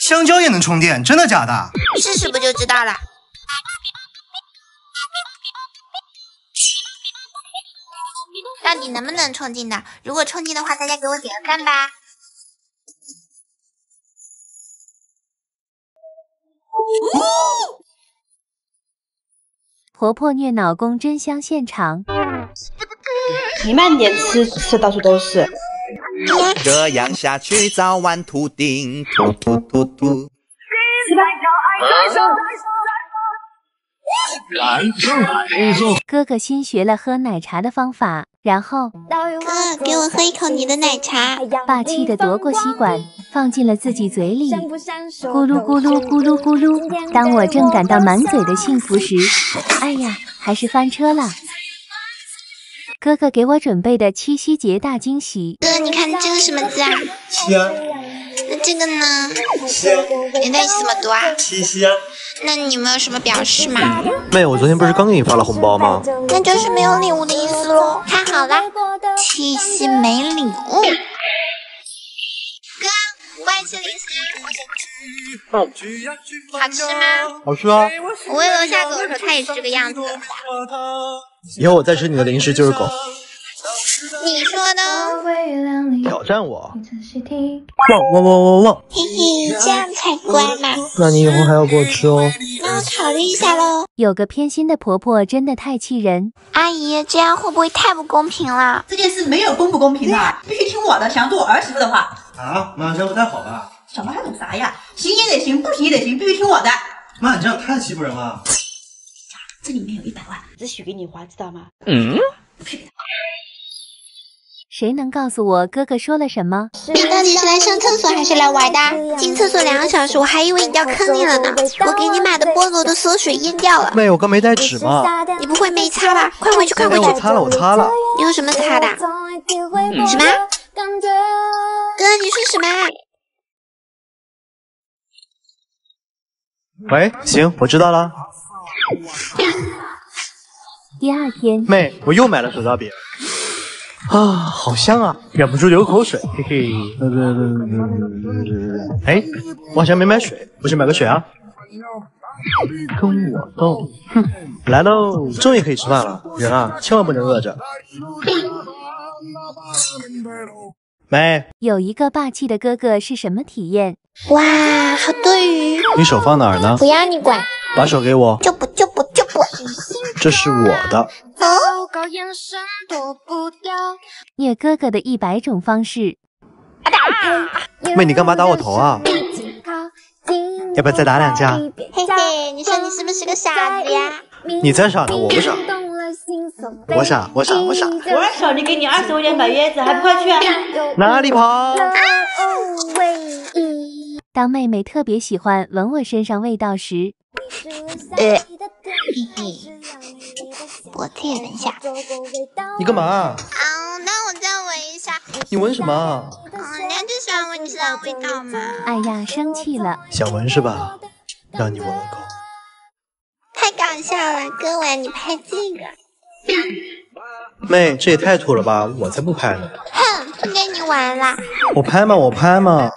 香蕉也能充电，真的假的？试试不就知道了。到底能不能充进的？如果充进的话，大家给我点个赞吧。婆婆虐老公真香现场，你慢点吃，吃到处都是。这样下去早晚秃顶，秃秃秃秃。哥哥新学了喝奶茶的方法，然后哥给我喝一口你的奶茶，霸气的夺过吸管，放进了自己嘴里，咕噜咕噜咕噜咕噜。当我正感到满嘴的幸福时，哎呀，还是翻车了。哥哥给我准备的七夕节大惊喜。哥，你看这个什么字啊？七啊。那这个呢？七。连在一起怎么读啊？七夕啊。那你有没有什么表示吗？妹，我昨天不是刚给你发了红包吗？那就是没有礼物的意思喽。看好了，七夕没礼物。哥，我爱吃零食。好吃吗？好吃啊。我喂楼下狗的时候，它也是这个样子。以后我再吃你的零食就是狗。你说的。挑战我。汪汪汪汪汪。嘿嘿，这样才乖嘛。那你以后还要给我吃哦。那我考虑一下喽。有个偏心的婆婆真的太气人。阿姨，这样会不会太不公平了？这件事没有公不公平的，必须听我的。想做我儿媳妇的话。啊，妈，这样不太好吧？小妈还懂啥呀？行也得行，不行也得行，必须听我的。妈，你这样太欺负人了。这里面有一百万，只许给你花，知道吗？嗯。谁能告诉我哥哥说了什么？你到底是来上厕所还是来玩的？进厕所两个小时，我还以为你掉坑里了呢。我给你买的菠萝都缩水淹掉了。妹，我刚没带纸嘛。你不会没擦吧？快回去，快回去。我擦了，我擦了。你用什么擦的？什么？哥，你说什么？喂，行，我知道了。第二天，妹，我又买了手抓饼。啊，好香啊，忍不住流口水，嘿嘿。哎，我好像没买水，我去买个水啊。跟我斗，哼，来喽，终于可以吃饭了。人啊，千万不能饿着。妹。有一个霸气的哥哥是什么体验？哇，好多鱼。你手放哪儿呢？不要你管。把手给我。就不就不就不。这是我的。虐哥哥的一百种方式。妹，你干嘛打我头啊？要不要再打两下？嘿嘿，你说你是不是个傻子呀？你才傻呢，我不傻。我傻，我傻，我傻。我手里给你二十块钱买椰子，还不快去？啊哪里跑？当妹妹特别喜欢闻我身上味道时，呃，嘿嘿，我再闻一下。你干嘛？啊，那我再闻一下。你闻什么？人家就喜欢闻你身上味道嘛。哎呀，生气了。想闻是吧？让你闻闻够。太搞笑了，哥，我要你拍这个。妹，这也太土了吧！我才不拍呢。哼，不跟你玩了。我拍嘛，我拍嘛。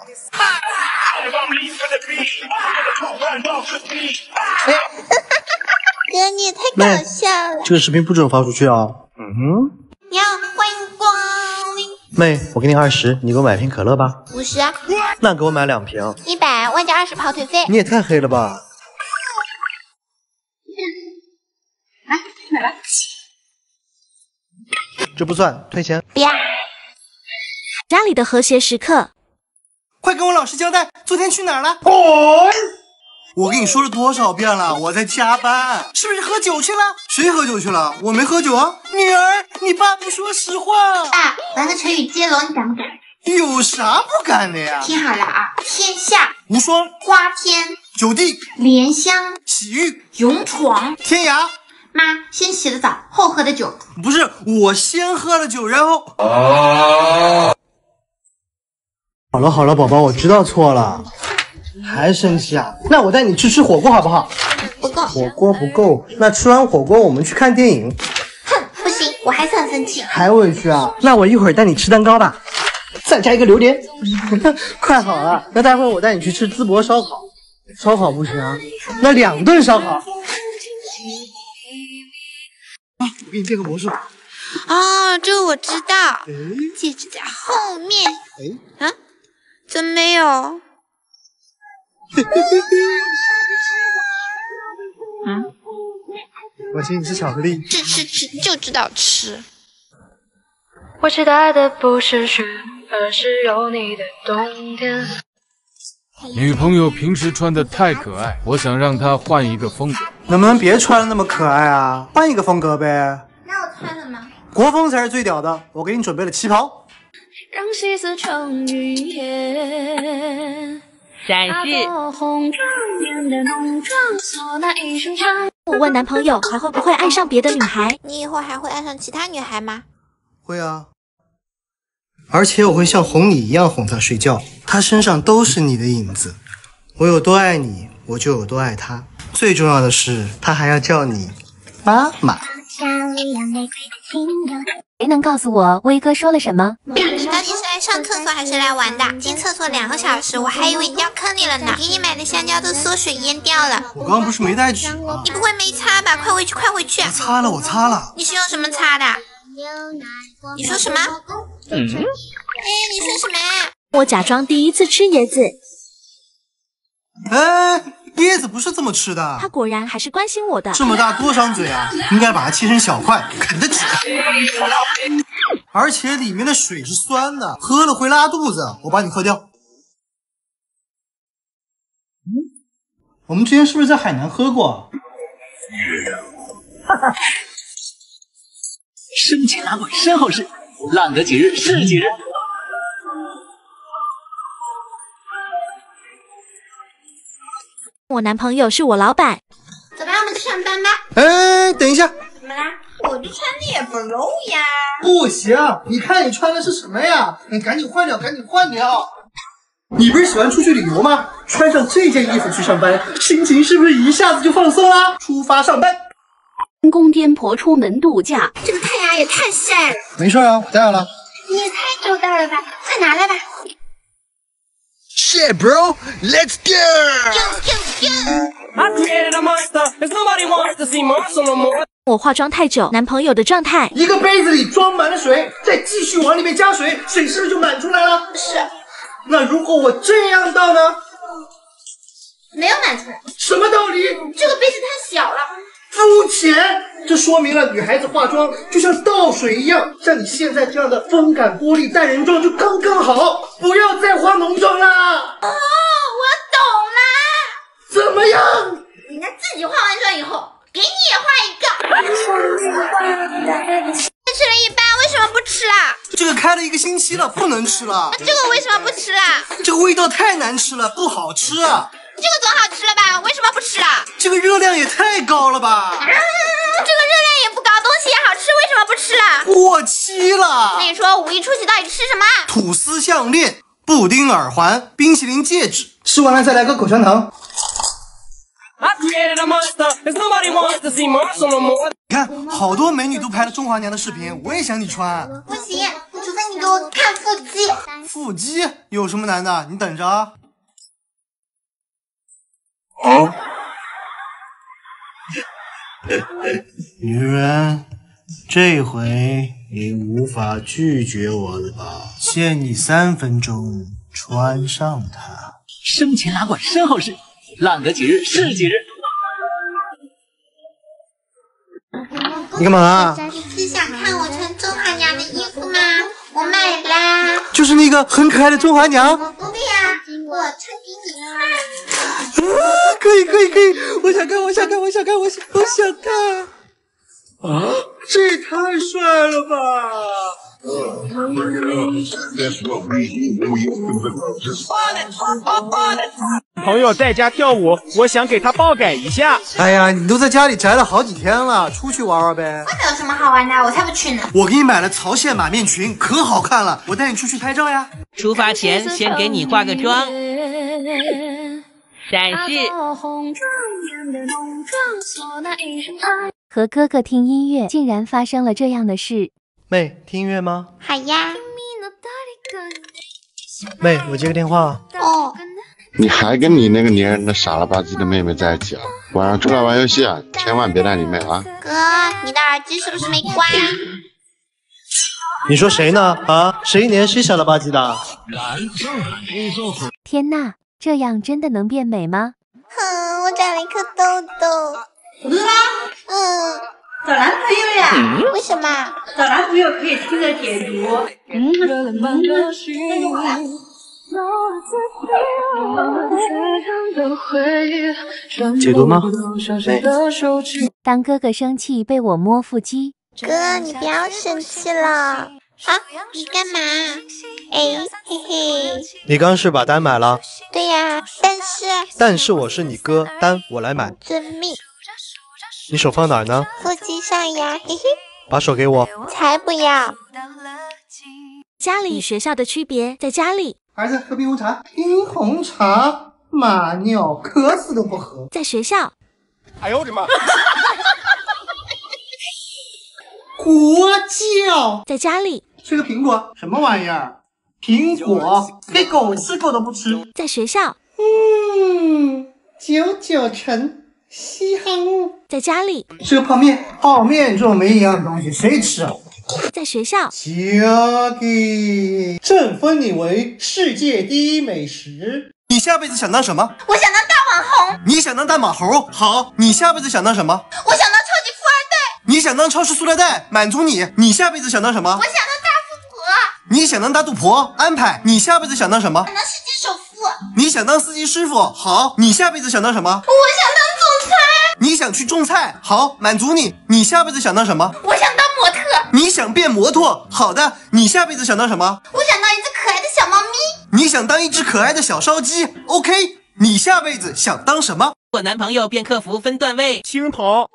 哥，你也太搞笑了！这个视频不准发出去啊！嗯哼。你好，欢迎光临。妹，我给你二十，你给我买瓶可乐吧。五十。那给我买两瓶。一百，外加二十跑腿费。你也太黑了吧！来，买吧。这不算，退钱。不要。家里的和谐时刻。快跟我老实交代，昨天去哪儿了？哦。我跟你说了多少遍了，我在加班，是不是喝酒去了？谁喝酒去了？我没喝酒啊。女儿，你爸不说实话。爸，玩个成语接龙，你敢不敢？有啥不敢的呀？听好了啊，天下无双，花天酒地莲香，洗浴勇闯天涯。妈，先洗的澡，后喝的酒。不是，我先喝了酒，然后。啊。好了好了，宝宝，我知道错了。还生气啊？那我带你去吃火锅好不好？不够，火锅不够。那吃完火锅我们去看电影。哼，不行，我还是很生气。还委屈啊？那我一会儿带你吃蛋糕吧。再加一个榴莲，快好了。那待会儿我带你去吃淄博烧烤，烧烤不行啊，那两顿烧烤。啊，我给你变个魔术。哦，这个我知道，戒指在后面。哎，啊，怎么没有？嗯，我请你吃巧克力。吃吃吃，就知道吃。我期待的不是雪，而是有你的冬天。女朋友平时穿的太可爱，我想让她换一个风格。能不能别穿的那么可爱啊？换一个风格呗。那我穿什么？国风才是最屌的，我给你准备了旗袍。让细丝成云烟。展示。我问男朋友还会不会爱上别的女孩？你以后还会爱上其他女孩吗？会啊。而且我会像哄你一样哄她睡觉，她身上都是你的影子。我有多爱你，我就有多爱她。最重要的是，她还要叫你妈妈。谁能告诉我威哥说了什么？你到底是来上厕所还是来玩的？进厕所两个小时，我还以为你掉坑里了呢。给你买的香蕉都缩水淹掉了。我刚刚不是没带纸吗？你不会没擦吧？快回去，快回去！我擦了，我擦了。你是用什么擦的？你说什么？嗯？哎，你说什么？我假装第一次吃椰子。哎，椰子不是这么吃的。他果然还是关心我的。这么大多伤嘴啊！应该把它切成小块，啃着吃。而且里面的水是酸的，喝了会拉肚子。我帮你喝掉。嗯，我们之前是不是在海南喝过？哈哈。生前拉过身后事，浪得几日是几日。我男朋友是我老板。走吧，我们去上班吧。哎，等一下。怎么啦？我这穿的也不露呀。不行，你看你穿的是什么呀？你赶紧换掉，赶紧换掉。你不是喜欢出去旅游吗？穿上这件衣服去上班，心情是不是一下子就放松啦？出发上班。公颠婆出门度假，这个太阳也太晒了。没事啊，我带了。你也太周到了吧，快拿来吧。Shit, bro, let's go. go, go, go. 我化妆太久，男朋友的状态。一个杯子里装满了水，再继续往里面加水，水是不是就满出来了？是。那如果我这样倒呢？没有满出来。什么道理？这个杯子太小了。肤浅，这说明了女孩子化妆就像倒水一样，像你现在这样的风感玻璃淡人妆就刚刚好，不要再化浓妆啦。哦，我懂了。怎么样？人家自己化完妆以后，给你也画一个。吃了一半，为什么不吃啦？这个开了一个星期了，不能吃了。那这个为什么不吃啦？这个味道太难吃了，不好吃。这个总好吃了吧？为什么不吃了？这个热量也太高了吧！这个热量也不高，东西也好吃，为什么不吃了？过期了。那你说五一出去到底吃什么？吐司项链、布丁耳环、冰淇淋戒指，吃完了再来个口香糖。你看，好多美女都拍了中华娘的视频，我也想你穿。不行，除非你给我看腹肌。腹肌有什么难的？你等着啊。女人，这回你无法拒绝我了吧？限你三分钟穿上它。生前拉过身后事，浪得几日是几日。你干嘛？你是想看我穿中华娘的衣服吗？我买啦。就是那个很可爱的中华娘。不对呀，我穿给你看。啊，可以可以可以，我想看我想看我想看我想我想看，啊，这也太帅了吧！朋友在家跳舞，我想给他爆改一下。哎呀，你都在家里宅了好几天了，出去玩玩呗。外面有什么好玩的？我才不去呢。我给你买了曹县马面裙，可好看了，我带你出去拍照呀。出发前先给你化个妆。展示。和哥哥听音乐，竟然发生了这样的事。妹，听音乐吗？好呀。妹，我接个电话。哦。你还跟你那个粘人的傻了吧唧的妹妹在一起啊？晚上出来玩游戏啊，千万别带你妹啊！哥，你的耳机是不是没关？你说谁呢？啊，谁粘谁傻了吧唧的？天呐，这样真的能变美吗？哼，我长了一颗痘痘。不是吗？嗯。找男朋友呀？为什么？找男朋友可以听着解读。嗯。解读吗？当哥哥生气被我摸腹肌，哥你不要生气了啊！你干嘛？哎嘿嘿，你刚是把单买了？对呀，但是但是我是你哥，单我来买。遵命。你手放哪儿呢？腹肌上呀，嘿嘿。把手给我。才不要。家里与学校的区别在家里。儿子喝冰红茶，冰红茶，马尿，渴死都不喝。在学校，哎呦我的妈！国教。在家里，吃个苹果，什么玩意儿？苹果给狗吃，狗都不吃。在学校，嗯，九九乘，稀罕物。在家里，吃个泡面，泡面这种没营养的东西谁吃啊？在学校，加给朕封你为世界第一美食。你下辈子想当什么？我想当大网红。你想当大马猴？好，你下辈子想当什么？我想当超级富二代。你想当超市塑料袋？满足你。你下辈子想当什么？我想当大富婆。你想当大肚婆？安排。你下辈子想当什么？想当世界首富。你想当司机师傅？好，你下辈子想当什么？我想当总裁。你想去种菜？好，满足你。你下辈子想当什么？我想当。你想变摩托？好的，你下辈子想当什么？我想当一只可爱的小猫咪。你想当一只可爱的小烧鸡？OK，你下辈子想当什么？我男朋友变客服分段位。青铜。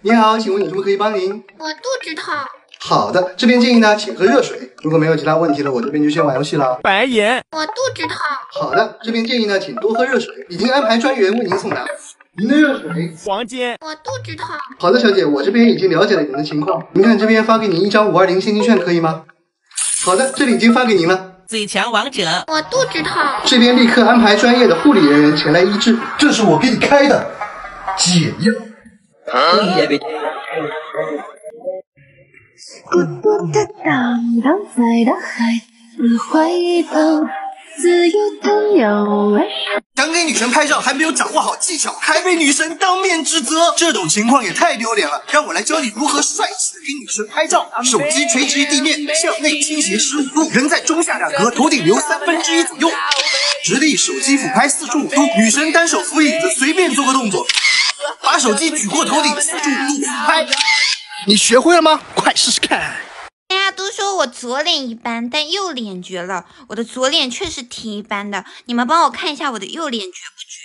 你好，请问有什么可以帮您？我肚子痛。好的，这边建议呢，请喝热水。如果没有其他问题了，我这边就先玩游戏了。白银。我肚子痛。好的，这边建议呢，请多喝热水。已经安排专员为您送达。您的热水。黄金。我肚子疼。好的，小姐，我这边已经了解了您的情况。您看这边发给您一张五二零现金券，可以吗？好的，这里已经发给您了。最强王者。我肚子疼。这边立刻安排专业的护理人员前来医治。这是我给你开的解药。孤独的荡荡在大海的怀抱，自由的鸟儿。想给女神拍照还没有掌握好技巧，还被女神当面指责，这种情况也太丢脸了。让我来教你如何帅气的给女神拍照。手机垂直于地面，向内倾斜十五度，人在中下两格，头顶留三分之一左右。直立手机俯拍四十五度，女神单手扶椅子，随便做个动作，把手机举过头顶四十五度俯拍。你学会了吗？快试试看。都说我左脸一般，但右脸绝了。我的左脸确实挺一般的，你们帮我看一下我的右脸绝不绝？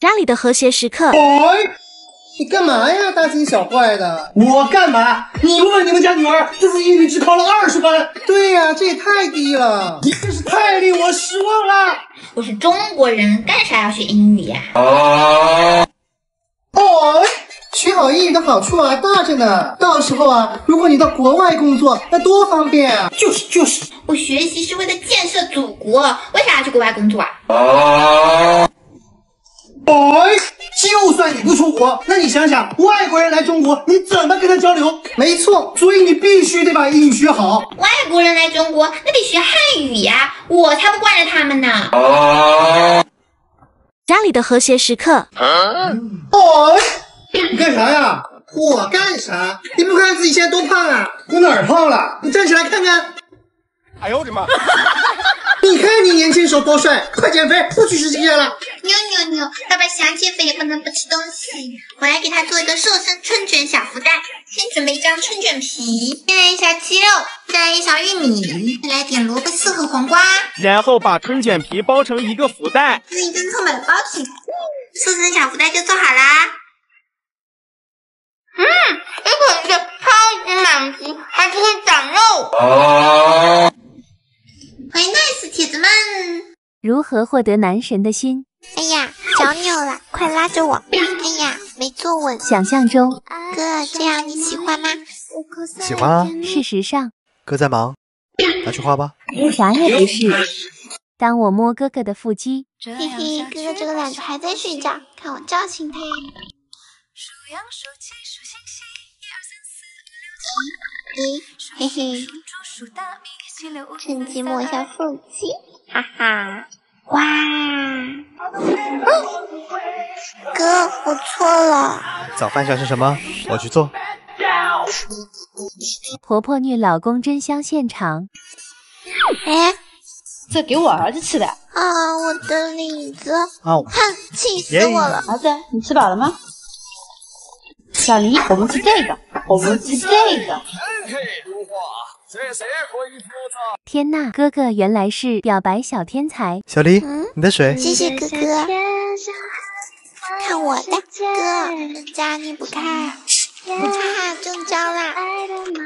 家里的和谐时刻。哎，你干嘛呀，大惊小怪的？我干嘛？你问问你们家女儿，这次英语只考了二十分。对呀，这也太低了，你真是太令我失望了。我是中国人，干啥要学英语呀？哦，学好英语的好处啊，大着呢。到时候啊，如果你到国外工作，那多方便啊！就是就是，我学习是为了建设祖国，为啥要去国外工作啊？哦，哎，就算你不出国，那你想想，外国人来中国，你怎么跟他交流？没错，所以你必须得把英语学好。外国人来中国，那得学汉语呀，我才不惯着他们呢。家里的和谐时刻。哦，你干啥呀？我干啥？你不看自己现在多胖啊？我哪儿胖了？你站起来看看。哎呦我的妈！你看你年轻时候多帅，快减肥，不许吃这些了。牛牛牛，爸爸想减肥也不能不吃东西。我来给他做一个瘦身春卷小福袋，先准备一张春卷皮，再来一下鸡肉，再来一勺玉米，再来点萝卜丝和黄瓜，然后把春卷皮包成一个福袋，自己跟凑满了包起来，瘦身小福袋就做好啦。嗯，一口气超级满足，还不会长肉。欢迎 nice 铁子们！如何获得男神的心？哎呀，脚扭了，快拉着我！哎呀，没坐稳。想象中，哥，这样你喜欢吗？喜欢啊。事实上，哥在忙，拿去画吧。啥也不是。当我摸哥哥的腹肌，嘿嘿，哥哥这个懒猪还在睡觉，看我叫醒他。一，嘿嘿，趁机摸一下腹肌，哈哈。哇！哥，我错了。早饭想吃什么？我去做。婆婆虐老公真香现场。哎，这给我儿子吃的。啊，我的李子！啊，哼，气死我了！儿子，你吃饱了吗？小黎，我们吃这个，我们吃这个。天呐，哥哥原来是表白小天才。小黎，你的水。谢谢哥哥。看我的，哥，这样你不看？哈哈，中招啦！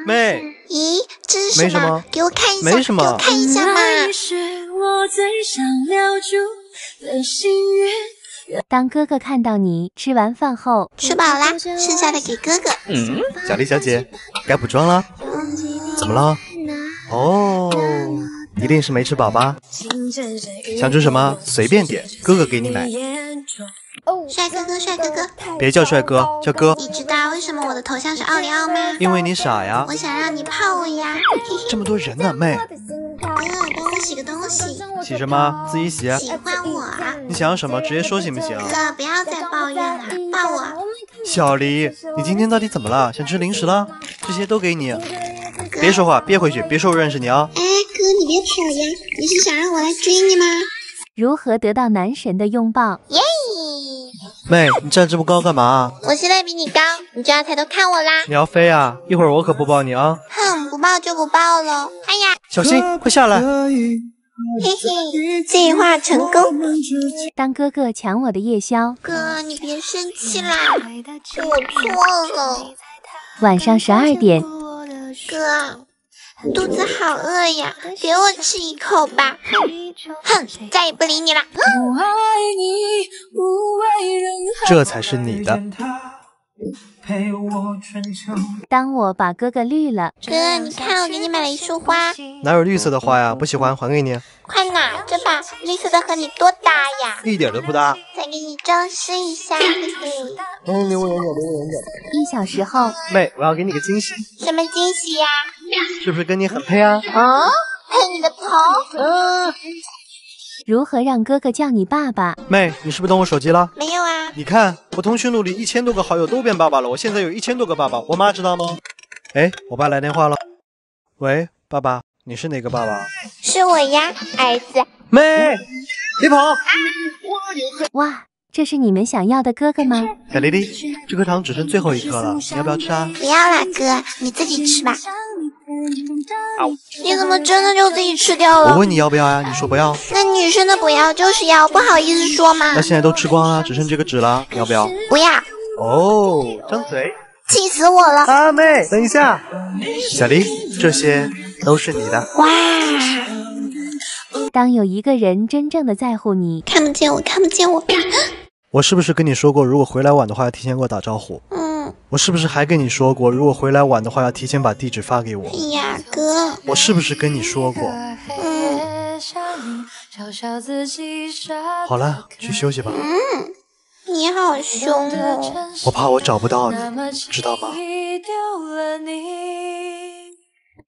妹。咦，这是什么？给我看一下，没什么，给我看一下嘛。当哥哥看到你吃完饭后，吃饱啦，剩下的给哥哥。嗯，小丽小姐，该补妆了。怎么了？哦，一定是没吃饱吧？想吃什么？随便点，哥哥给你买。帅哥哥，帅哥哥，别叫帅哥，叫哥。你知道为什么我的头像是奥利奥吗？因为你傻呀。我想让你泡我呀。这么多人呢，妹。哥，帮我洗个东西。洗什么？自己洗。喜欢我啊。你想要什么？直接说行不行？哥，不要再抱怨了，抱我。小黎，你今天到底怎么了？想吃零食了？这些都给你。别说话，憋回去，别说我认识你啊！哎，哥，你别跑呀！你是想让我来追你吗？如何得到男神的拥抱？耶！妹，你站这么高干嘛？我现在比你高，你就要抬头看我啦！你要飞啊？一会儿我可不抱你啊！哼，不抱就不抱喽！哎呀，小心，快下来！嘿嘿，计划成功。当哥哥抢我的夜宵，哥，你别生气啦，我错了。晚上十二点。哥，肚子好饿呀，给我吃一口吧。哼，再也不理你了。这才是你的。当我把哥哥绿了，哥，你看我给你买了一束花。哪有绿色的花呀？不喜欢，还给你。快拿着吧，绿色的和你多搭呀。一点都不搭。再给你装饰一下，嘿嘿。嗯，离我远点，离我远点。一小时后，妹，我要给你个惊喜。什么惊喜呀？是不是跟你很配啊？啊，配你的头！嗯。如何让哥哥叫你爸爸？妹，你是不是动我手机了？没有啊。你看，我通讯录里一千多个好友都变爸爸了，我现在有一千多个爸爸，我妈知道吗？哎，我爸来电话了。喂，爸爸，你是哪个爸爸？是我呀，儿子。妹，别跑！哇，这是你们想要的哥哥吗？小丽丽，这颗糖只剩最后一颗了，你要不要吃啊？不要啦，哥，你自己吃吧。你怎么真的就自己吃掉了？我问你要不要呀？你说不要。那女生的不要就是要，不好意思说嘛。那现在都吃光了，只剩这个纸了，要不要？不要。哦，张嘴。气死我了！阿妹，等一下。小林，这些都是你的。哇！当有一个人真正的在乎你，看不见我，看不见我。我是不是跟你说过，如果回来晚的话，要提前给我打招呼？嗯。我是不是还跟你说过，如果回来晚的话，要提前把地址发给我？哎呀，哥。我是不是跟你说过？嗯。好了，去休息吧。嗯。你好凶哦！我怕我找不到你，知道吗？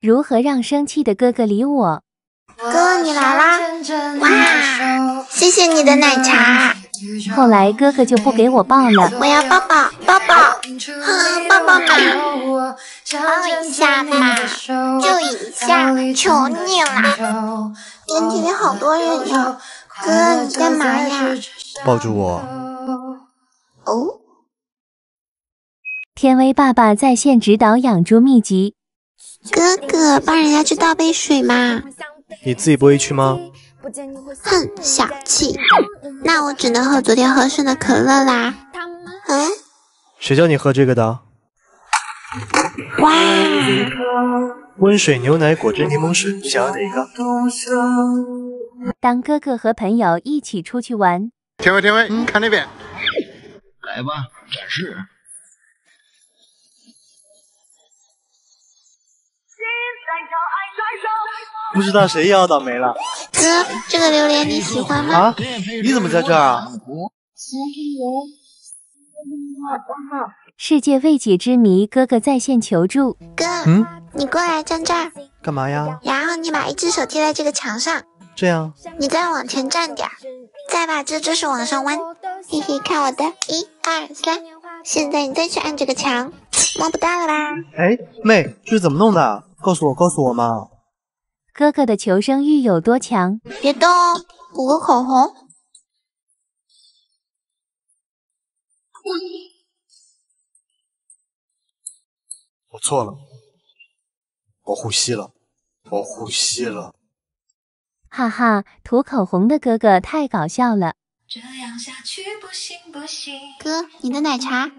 如何让生气的哥哥理我？哥，你来啦！哇，谢谢你的奶茶。后来哥哥就不给我抱了。我要抱抱抱抱，啊，抱抱嘛，抱一下嘛，就一下，求你了。电梯里好多人呀，哥，你干嘛呀？抱住我。哦，天威爸爸在线指导养猪秘籍。哥哥，帮人家去倒杯水嘛。你自己不会去吗？哼，小气。那我只能喝昨天喝剩的可乐啦。嗯？谁叫你喝这个的？哇！温水牛奶、果汁、柠檬水，你想要哪个？当哥哥和朋友一起出去玩。天威天威，看那边。来吧，展示。不知道谁又要倒霉了。哥，这个榴莲你喜欢吗？啊？你怎么在这儿啊？世界未解之谜，哥哥在线求助。哥，嗯，你过来站这儿。干嘛呀？然后你把一只手贴在这个墙上。这样。你再往前站点，再把这只手往上弯。嘿嘿，看我的，一二三。现在你再去按这个墙，摸不到了吧？哎，妹，这是怎么弄的？告诉我，告诉我嘛。哥哥的求生欲有多强？别动哦，补个口红。我错了，我呼吸了，我呼吸了。哈哈，涂口红的哥哥太搞笑了。哥，你的奶茶。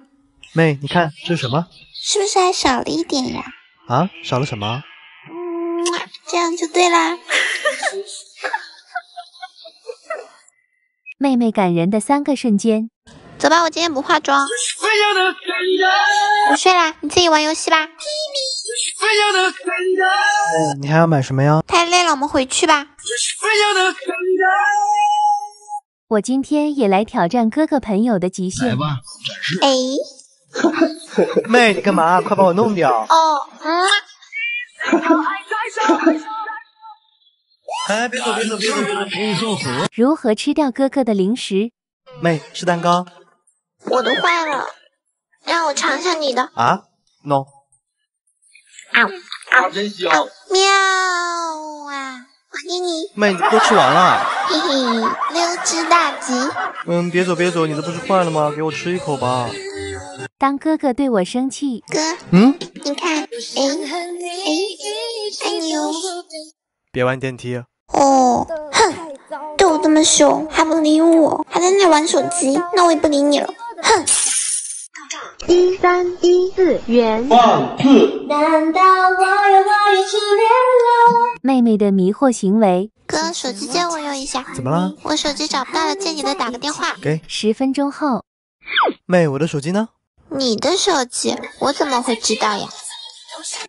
妹，你看这是什么？是不是还少了一点呀？啊，少了什么？嗯，这样就对啦。妹妹感人的三个瞬间。走吧，我今天不化妆。我睡啦，你自己玩游戏吧。哎，你还要买什么呀？太累了，我们回去吧。我今天也来挑战哥哥朋友的极限。来吧，展示。哎，妹，你干嘛？快把我弄掉！哦，嗯。哎，别走，别走，别走，别走！如何吃掉哥哥的零食？妹，吃蛋糕。我的坏了，让我尝尝你的。啊？No。啊啊！真香。喵啊！还给你。妹，你都吃完了。嘿嘿，溜之大吉。嗯，别走，别走，你的不是坏了吗？给我吃一口吧。当哥哥对我生气，哥，嗯，你看，哎哎，爱你哦。别玩电梯。哦，哼，对我这么凶还不理我，还在那玩手机，那我也不理你了。哼。一三一四元。万字。难道我又我又失恋了？妹妹的迷惑行为。哥，手机借我用一下。怎么了？我手机找不到了，借你的打个电话。给。十分钟后。妹，我的手机呢？你的手机，我怎么会知道呀？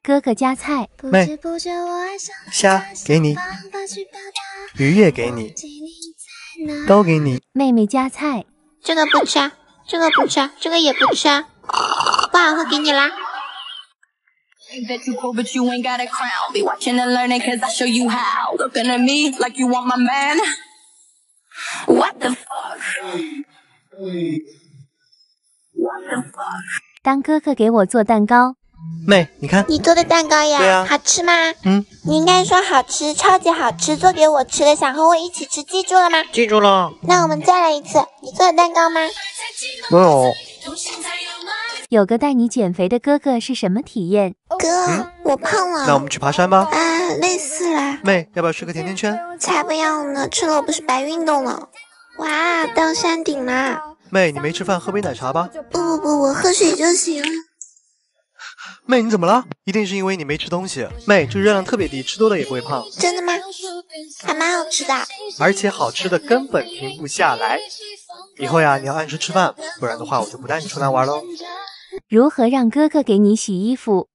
哥哥夹菜。妹，虾给你，鱼也给你，都给你。妹妹夹菜。这个不吃，这个不吃，这个也不吃，不好喝给你啦。当哥哥给我做蛋糕，妹，你看你做的蛋糕呀，对呀，好吃吗？嗯，你应该说好吃，超级好吃，做给我吃的，想和我一起吃，记住了吗？记住了。那我们再来一次，你做的蛋糕吗？没有。有个带你减肥的哥哥是什么体验？哥，嗯、我胖了。那我们去爬山吧。啊，累死了。妹，要不要吃个甜甜圈？才不要呢，吃了我不是白运动了。哇，到山顶啦！妹，你没吃饭，喝杯奶茶吧。不不不，我喝水就行了。妹，你怎么了？一定是因为你没吃东西。妹，这热量特别低，吃多了也不会胖。真的吗？还蛮好吃的，而且好吃的根本停不下来。以后呀，你要按时吃饭，不然的话我就不带你出来玩喽。如何让哥哥给你洗衣服？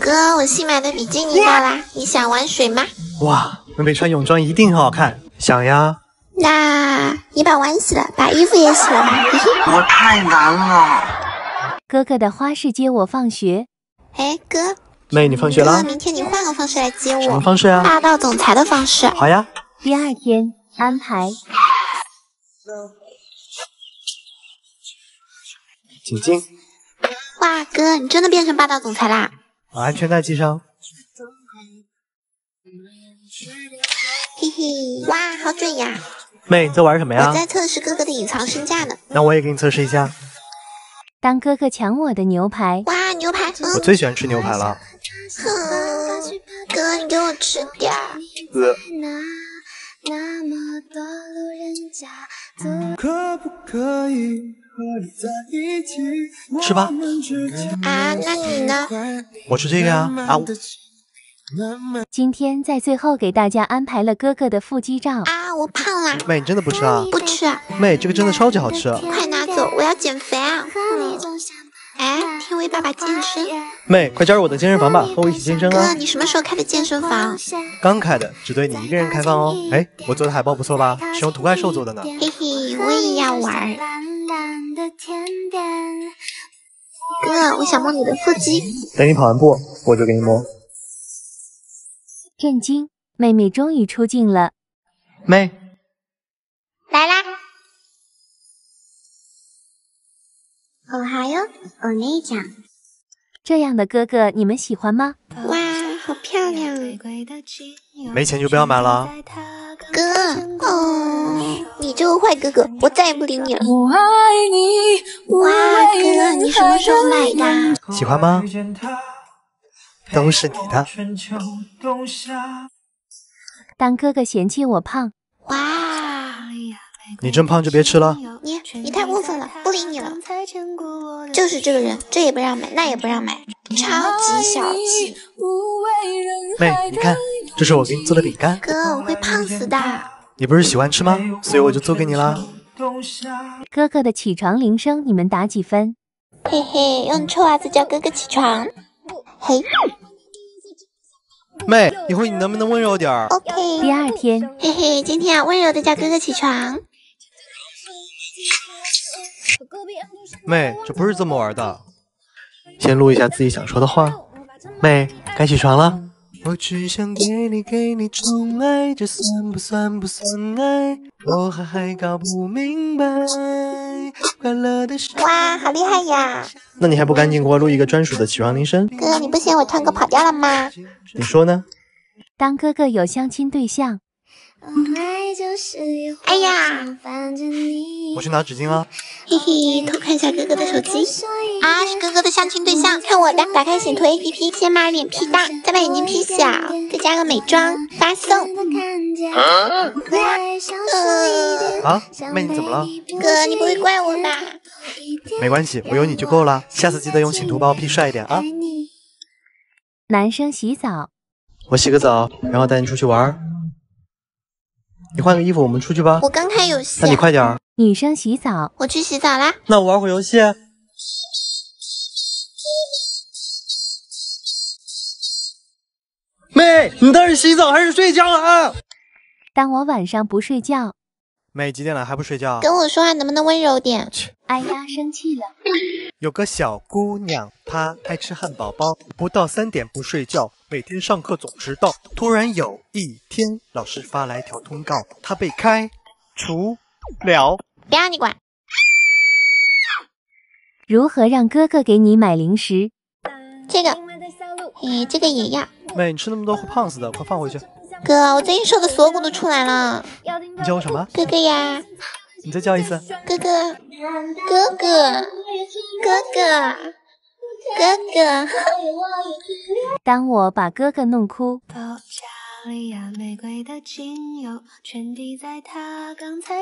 哥，我新买的比基尼到啦，你想玩水吗？哇，妹妹穿泳装一定很好看，想呀。那你把碗洗了，把衣服也洗了吧。我太难了。哥哥的花式接我放学。哎，哥，妹，你放学了？哥，明天你换个方式来接我。什么方式啊？霸道总裁的方式。好呀。第二天安排。请进。哇，哥，你真的变成霸道总裁啦！把安全带系上。嘿嘿，哇，好准呀！妹，你在玩什么呀？我在测试哥哥的隐藏身价呢。那我也给你测试一下。当哥哥抢我的牛排，哇，牛排！嗯、我最喜欢吃牛排了。嗯、哥，你给我吃点儿。呃。可不可以和你在一起？吃吧。啊，那你呢？我吃这个呀。啊。今天在最后给大家安排了哥哥的腹肌照。啊，我胖啦。妹，你真的不吃啊？不吃。妹，这个真的超级好吃。快拿走，我要减肥啊！哎，天威爸爸健身。妹，快加入我的健身房吧，和我一起健身啊！哥，你什么时候开的健身房？刚开的，只对你一个人开放哦。哎，我做的海报不错吧？是用图怪兽做的呢。嘿嘿，我也要玩。哥，我想摸你的腹肌。等你跑完步，我就给你摸。震惊！妹妹终于出镜了。妹，哦哈哟，哦内酱。这样的哥哥你们喜欢吗？哇，好漂亮！没钱就不要买了。哥，哦，你这个坏哥哥，我再也不理你了。我爱你哇，哥，你什么时候买的？喜欢吗？都是你的。当哥哥嫌弃我胖，哇！你真胖就别吃了。你你太过分了，不理你了。就是这个人，这也不让买，那也不让买，超级小气。妹，你看，这是我给你做的饼干。哥，我会胖死的。你不是喜欢吃吗？所以我就做给你啦。哥哥的起床铃声，你们打几分？嘿嘿，用臭袜子叫哥哥起床。嘿。妹，以后你能不能温柔点？OK。第二天，嘿嘿，今天要温柔的叫哥哥起床。妹，这不是这么玩的。先录一下自己想说的话。妹，该起床了。我只想给你给你宠爱，这算不算不算爱？我还还搞不明白。快乐的哇，好厉害呀！那你还不赶紧给我录一个专属的起床铃声？哥，你不嫌我唱歌跑调了吗？你说呢？当哥哥有相亲对象。哎呀！我去拿纸巾了。嘿嘿，偷看一下哥哥的手机。啊，是哥哥的相亲对象，看我的！打开显图 APP，先把脸 P 大，再把眼睛 P 小，再加个美妆，发送。啊？妹，你怎么了？哥，你不会怪我吧？没关系，我有你就够了。下次记得用显图把我 P 帅一点啊。男生洗澡。我洗个澡，然后带你出去玩。你换个衣服，我们出去吧。我刚开游戏。那你快点。女生洗澡，我去洗澡啦。那我玩会游戏。妹，你到底洗澡还是睡觉啊？当我晚上不睡觉。妹，几点了还不睡觉？跟我说话能不能温柔点？哎呀，生气了。有个小姑娘，她爱吃汉堡包，不到三点不睡觉，每天上课总迟到。突然有一天，老师发来条通告，他被开除了。不要你管。如何让哥哥给你买零食？这个，诶，这个也要。妹，你吃那么多会胖死的，快放回去。哥，我最近瘦的锁骨都出来了。你叫我什么？哥哥呀。你再叫一次。哥哥，哥哥，哥哥，哥哥。当我把哥哥弄哭。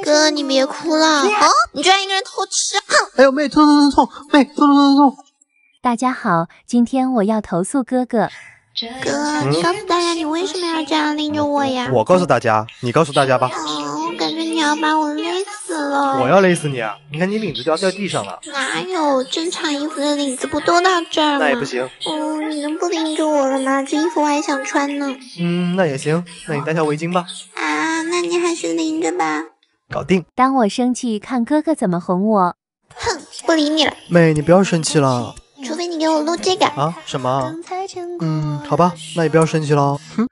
哥，你别哭了。哦，你居然一个人偷吃，哼！哎呦，妹，痛痛痛痛，妹，痛痛痛痛痛。大家好，今天我要投诉哥哥。哥，你告诉大家你为什么要这样拎着我呀？我告诉大家，你告诉大家吧。你要把我勒死了。我要勒死你啊！你看你领子都要掉地上了。哪有正常衣服的领子不都到这儿吗？那也不行。嗯，你能不拎着我了吗？这衣服我还想穿呢。嗯，那也行。那你戴条围巾吧。啊，那你还是拎着吧。搞定。当我生气，看哥哥怎么哄我。哼，不理你了。妹，你不要生气了。除非你给我录这个啊？什么？嗯，好吧，那也不要生气喽。哼。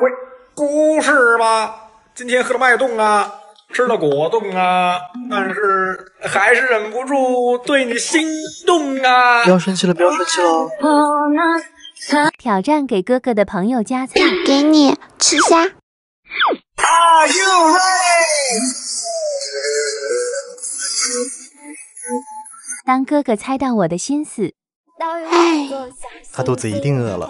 喂，不是吧？今天喝了脉动啊，吃了果冻啊，但是还是忍不住对你心动啊！不要生气了，不要生气了。挑战给哥哥的朋友加菜，给你吃虾。Are you ready？当哥哥猜到我的心思，哎，他肚子一定饿了，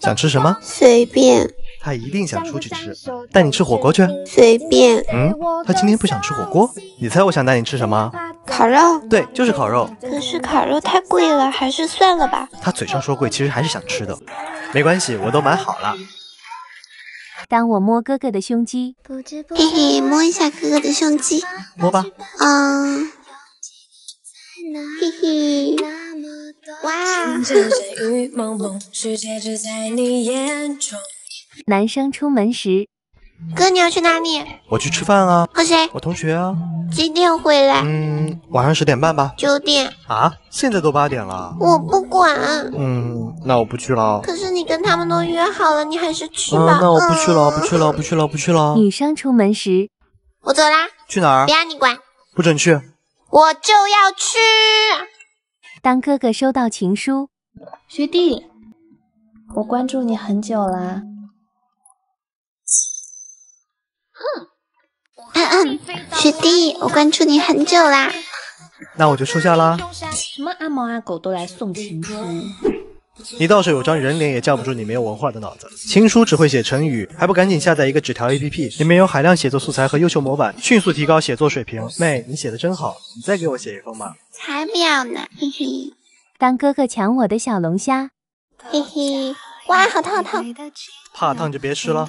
想吃什么？随便。他一定想出去吃，带你吃火锅去。随便。嗯，他今天不想吃火锅，你猜我想带你吃什么？烤肉。对，就是烤肉。可是烤肉太贵了，还是算了吧。他嘴上说贵，其实还是想吃的。没关系，我都买好了。当我摸哥哥的胸肌，嘿嘿，摸一下哥哥的胸肌，摸吧。嗯，嘿嘿，哇！男生出门时，哥你要去哪里？我去吃饭啊。和谁？我同学啊。几点回来？嗯，晚上十点半吧。九点。啊？现在都八点了。我不管。嗯，那我不去了。可是你跟他们都约好了，你还是去吧。嗯，那我不去了，不去了，不去了，不去了。女生出门时，我走啦。去哪儿？别让你管。不准去。我就要去。当哥哥收到情书，学弟，我关注你很久啦。嗯嗯，学弟，我关注你很久啦。那我就收下啦。什么阿猫阿狗都来送情书？你倒是有张人脸也架不住你没有文化的脑子。情书只会写成语，还不赶紧下载一个纸条 APP，里面有海量写作素材和优秀模板，迅速提高写作水平。妹，你写的真好，你再给我写一封嘛。才不要呢，嘿嘿。当哥哥抢我的小龙虾，嘿嘿，哇，好烫好烫。怕烫就别吃了。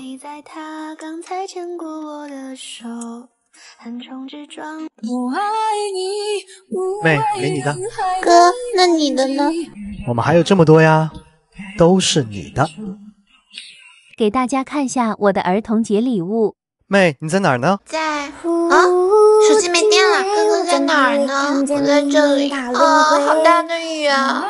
妹，给你的。哥，那你的呢？我们还有这么多呀，都是你的。给大家看下我的儿童节礼物。妹，你在哪儿呢？在啊，手机没电了。哥哥在哪儿呢？我在这里。啊，好大的雨啊！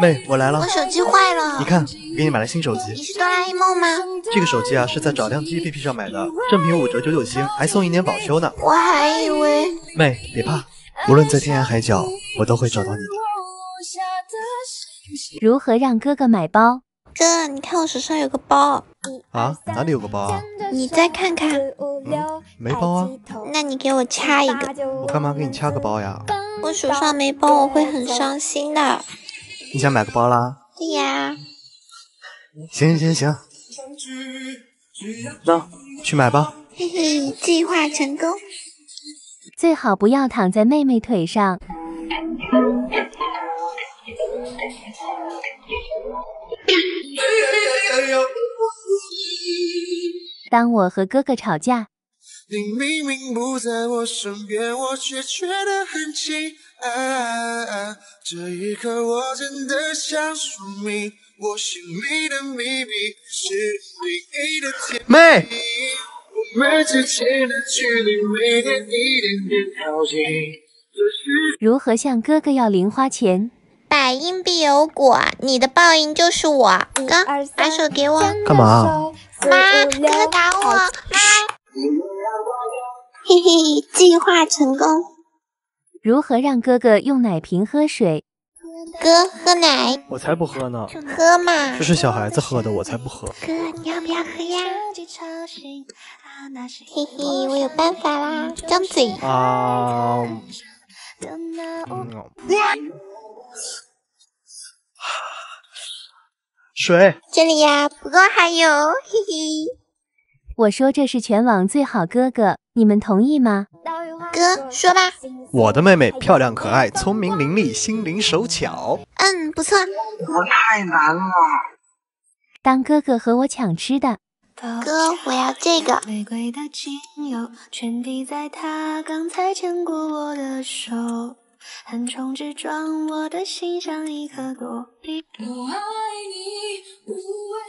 妹，我来了。我手机坏了。你看，给你买了新手机。你是哆啦 A 梦吗？这个手机啊，是在找靓机 APP 上买的，正品五折九九星，还送一年保修呢。我还以为……妹，别怕，无论在天涯海角，我都会找到你的。如何让哥哥买包？哥，你看我手上有个包。啊？哪里有个包啊？你再看看。嗯，没包啊。那你给我掐一个。我干嘛给你掐个包呀？我手上没包，我会很伤心的。你想买个包啦？对呀。行行行，那去买吧。嘿嘿，计划成功。最好不要躺在妹妹腿上。当我和哥哥吵架，你明明不在我身边，我却觉得很亲爱。这一刻，我真的想说明，我心里的秘密是你的甜蜜。妹，我们之间的距离每天一点点靠近。如何向哥哥要零花钱？百因必有果，你的报应就是我。哥，把手给我。干嘛？妈，哥哥打我。妈。嘿嘿，计划成功。如何让哥哥用奶瓶喝水？哥，喝奶。我才不喝呢。喝嘛。这是小孩子喝的，我才不喝。哥，你要不要喝呀？嘿嘿，我有办法啦，张嘴。啊。水，这里呀，不过还有，嘿嘿。我说这是全网最好哥哥，你们同意吗？哥，说吧。我的妹妹漂亮可爱，聪明伶俐，心灵手巧。嗯，不错。我太难了。当哥哥和我抢吃的。哥，我要这个。横冲直撞，我的心像一颗躲避。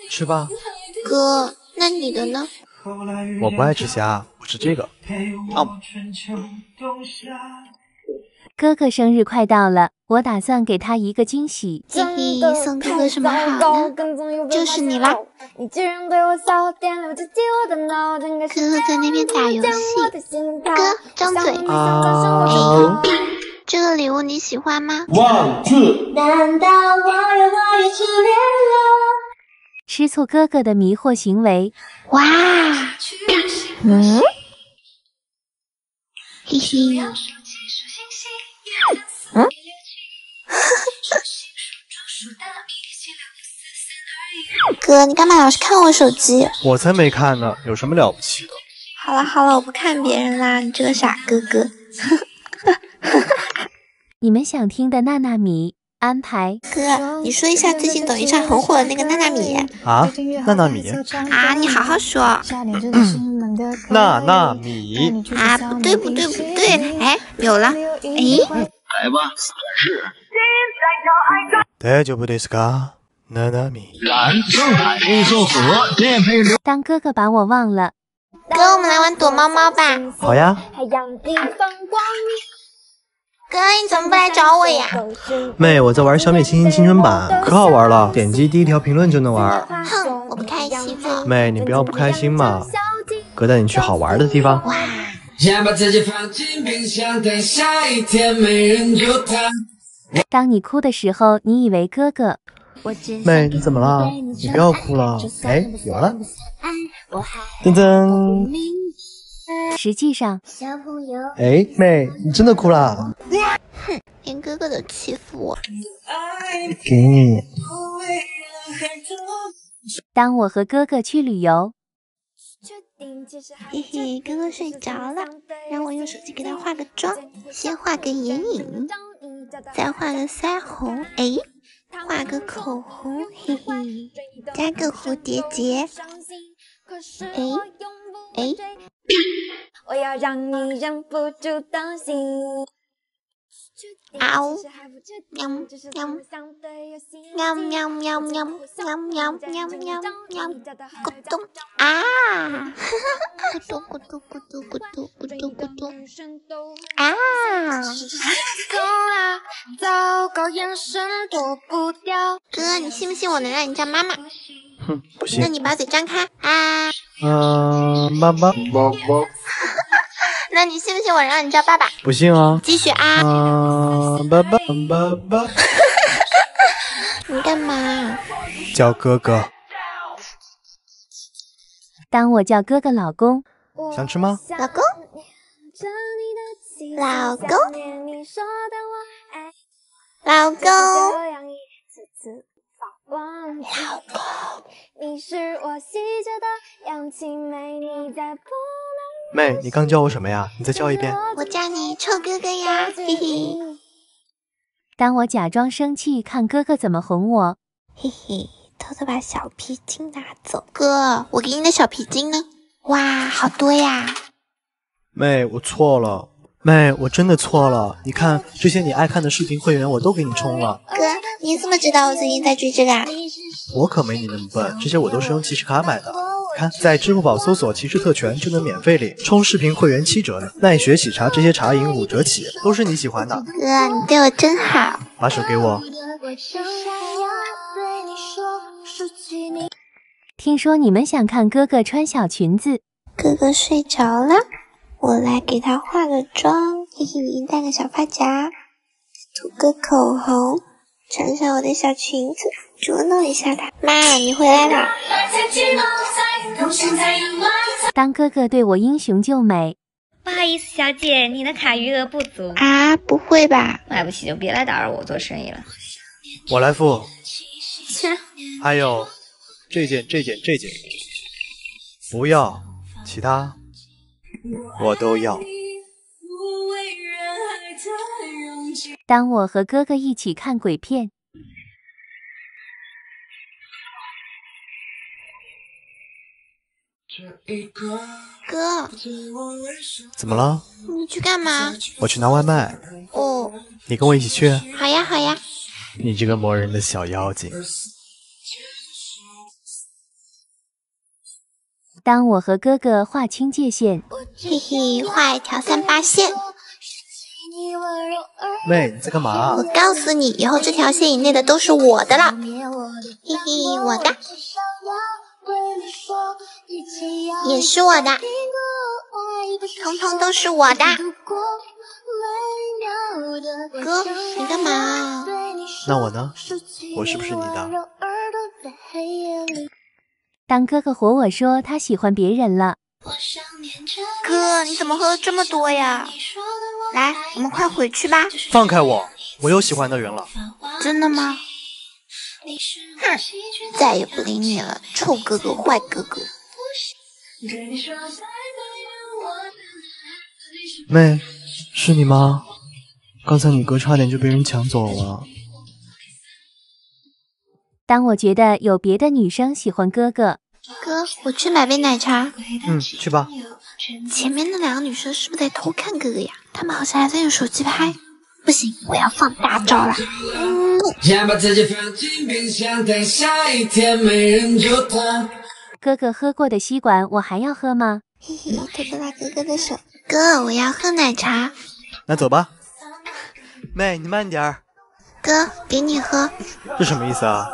吃吧，哥。那你的呢？我不爱吃虾，我吃这个。啊。哥哥生日快到了，我打算给他一个惊喜。嘿嘿，送哥哥什么好呢？就是你啦。哥哥在那边打游戏。哥，张嘴。啊。这个礼物你喜欢吗？One two。吃醋哥哥的迷惑行为。哇。嗯。嘿嘿。嗯。哥，你干嘛老是看我手机？我才没看呢，有什么了不起的？好了好了，我不看别人啦，你这个傻哥哥。你们想听的娜娜米，安排。哥，你说一下最近抖音上很火的那个娜娜米啊？娜娜米啊？你好好说。娜娜米啊？不对不对不对，哎，有了，哎，来吧，转世。大丈夫ですか？娜娜米。燃上海运送盒电配流。当哥哥把我忘了。哥，我们来玩躲猫猫吧。好呀。 哥，你怎么不来找我呀？妹，我在玩小美清新青春版，可好玩了，点击第一条评论就能玩。哼，我不开心。妹，你不要不开心嘛，哥带你去好玩的地方。哇！当你哭的时候，你以为哥哥。妹，你怎么了？你不要哭了。哎，有了。噔噔。实际上，小朋友哎，妹，你真的哭了？哼，连哥哥都欺负我。给你。当我和哥哥去旅游，嘿嘿，哥哥睡着了，让我用手机给他化个妆。先画个眼影，再画个腮红，哎，画个口红，嘿嘿，加个蝴蝶结，哎哎。我要让你忍不住动心。喵喵喵喵喵喵喵喵喵喵喵！咕咚啊！咕咚咕咚咕咚咕咚咕咚咕咚啊！哥，你信不信我能让你叫妈妈？哼，不信。那你把嘴张开啊！嗯，妈妈，宝宝。那你信不信我让你叫爸爸？不信啊！继续啊！爸爸，爸爸。你干嘛？叫哥哥。当我叫哥哥老公，想吃吗？老公，老公，老公，老公。妹，你刚叫我什么呀？你再叫一遍。我叫你臭哥哥呀，嘿嘿。当我假装生气，看哥哥怎么哄我，嘿嘿，偷偷把小皮筋拿走。哥，我给你的小皮筋呢？哇，好多呀。妹，我错了。妹，我真的错了。你看，这些你爱看的视频会员我都给你充了。哥，你怎么知道我最近在追这个？我可没你那么笨，这些我都是用骑士卡买的。看，在支付宝搜索“骑士特权”就能免费领，充视频会员七折呢。奈雪喜茶这些茶饮五折起，都是你喜欢的。哥，你对我真好。把手给我。听说你们想看哥哥穿小裙子。哥哥睡着了，我来给他化个妆，嘿嘿，戴个小发夹，涂个口红，穿上我的小裙子，捉弄一下他。妈，你回来了。当哥哥对我英雄救美，不好意思，小姐，你的卡余额不足啊？不会吧？买不起就别来打扰我做生意了。我来付。切。还有这件、这件、这件，不要，其他我都要。当我和哥哥一起看鬼片。哥，怎么了？你去干嘛？我去拿外卖。哦，你跟我一起去。好呀，好呀。你这个磨人的小妖精。当我和哥哥划清界限，嘿嘿，画一条三八线。妹，你在干嘛？我告诉你，以后这条线以内的都是我的了。嘿嘿，我的。也是我的，通通都是我的。哥，你干嘛？那我呢？我是不是你的？当哥哥和我说他喜欢别人了。哥，你怎么喝了这么多呀？来，我们快回去吧。放开我，我有喜欢的人了。真的吗？哼，再也不理你了，臭哥哥，坏哥哥。妹，是你吗？刚才你哥差点就被人抢走了。当我觉得有别的女生喜欢哥哥，哥，我去买杯奶茶。嗯，去吧。前面那两个女生是不是在偷看哥哥呀？他们好像还在用手机拍。不行，我要放大招了。哥哥喝过的吸管，我还要喝吗？嘿嘿，拖住了哥哥的手。哥，我要喝奶茶。那走吧。妹，你慢点儿。哥，给你喝。这什么意思啊？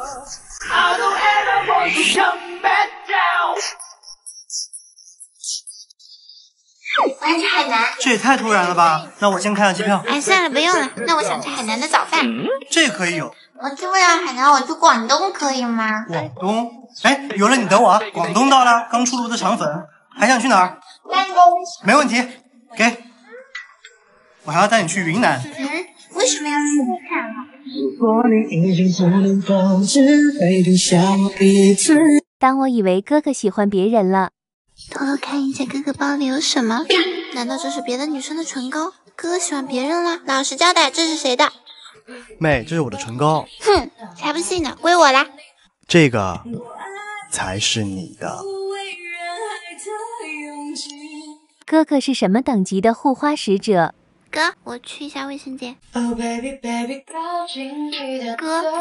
我要去海南。这也太突然了吧？那我先看下机票。哎，算了，不用了。那我想吃海南的早饭。这可以有。我去不了海南，我去广东可以吗？广东？哎，有了，你等我啊！广东到了，刚出炉的肠粉。还想去哪儿？丹东。没问题，给。我还要带你去云南。嗯，为什么要去云南啊？当我以为哥哥喜欢别人了，偷偷看一下哥哥包里有什么？难道这是别的女生的唇膏？哥哥喜欢别人了？老实交代，这是谁的？妹，这是我的唇膏。哼，才不信呢，归我啦。这个才是你的。哥哥是什么等级的护花使者？哥，我去一下卫生间。哥，